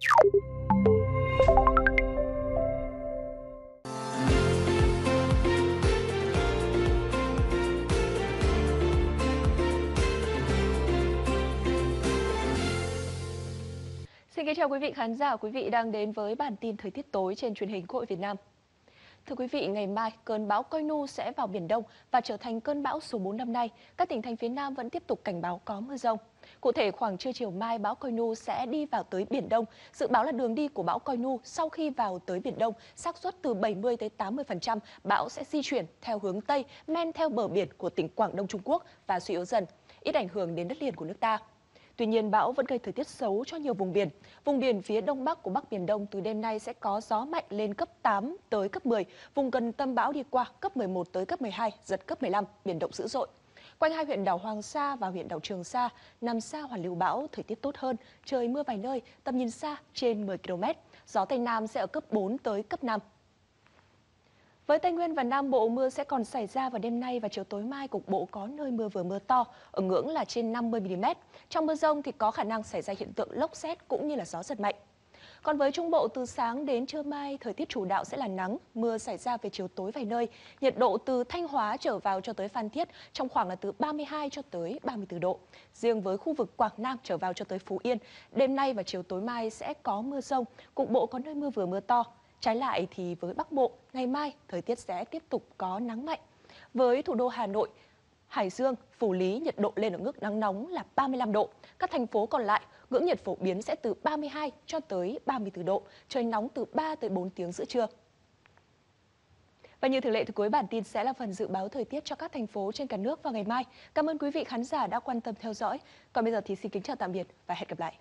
Xin kính chào quý vị khán giả, quý vị đang đến với bản tin thời tiết tối trên truyền hình Quốc hội Việt Nam. Thưa quý vị, ngày mai cơn bão Coi Nu sẽ vào Biển Đông và trở thành cơn bão số 4 năm nay. Các tỉnh thành phía Nam vẫn tiếp tục cảnh báo có mưa rông. Cụ thể, khoảng trưa chiều mai, bão Coi Nu sẽ đi vào tới Biển Đông. Dự báo là đường đi của bão Coi Nu sau khi vào tới Biển Đông, xác suất từ 70 tới 80%, bão sẽ di chuyển theo hướng Tây, men theo bờ biển của tỉnh Quảng Đông Trung Quốc và suy yếu dần, ít ảnh hưởng đến đất liền của nước ta. Tuy nhiên, bão vẫn gây thời tiết xấu cho nhiều vùng biển. Vùng biển phía đông bắc của Bắc Biển Đông từ đêm nay sẽ có gió mạnh lên cấp 8 tới cấp 10. Vùng gần tâm bão đi qua cấp 11 tới cấp 12, giật cấp 15, biển động dữ dội. Quanh hai huyện đảo Hoàng Sa và huyện đảo Trường Sa, nằm xa hoàn lưu bão, thời tiết tốt hơn, trời mưa vài nơi, tầm nhìn xa trên 10 km. Gió Tây Nam sẽ ở cấp 4 tới cấp 5. Với Tây Nguyên và Nam Bộ, mưa sẽ còn xảy ra vào đêm nay và chiều tối mai cục bộ có nơi mưa vừa mưa to, ở ngưỡng là trên 50 mm. Trong mưa rông thì có khả năng xảy ra hiện tượng lốc xét cũng như là gió giật mạnh. Còn với Trung Bộ từ sáng đến trưa mai, thời tiết chủ đạo sẽ là nắng, mưa xảy ra về chiều tối vài nơi. Nhiệt độ từ Thanh Hóa trở vào cho tới Phan Thiết trong khoảng là từ 32 cho tới 34 độ. Riêng với khu vực Quảng Nam trở vào cho tới Phú Yên, đêm nay và chiều tối mai sẽ có mưa rông, cục bộ có nơi mưa vừa mưa to. Trái lại thì với Bắc Bộ, ngày mai thời tiết sẽ tiếp tục có nắng mạnh. Với thủ đô Hà Nội, Hải Dương, Phủ Lý nhiệt độ lên ở ngưỡng nắng nóng là 35 độ. Các thành phố còn lại, ngưỡng nhiệt phổ biến sẽ từ 32 cho tới 34 độ, trời nóng từ 3 tới 4 tiếng giữa trưa. Và như thường lệ thì cuối bản tin sẽ là phần dự báo thời tiết cho các thành phố trên cả nước vào ngày mai. Cảm ơn quý vị khán giả đã quan tâm theo dõi. Còn bây giờ thì xin kính chào tạm biệt và hẹn gặp lại.